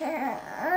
Yeah.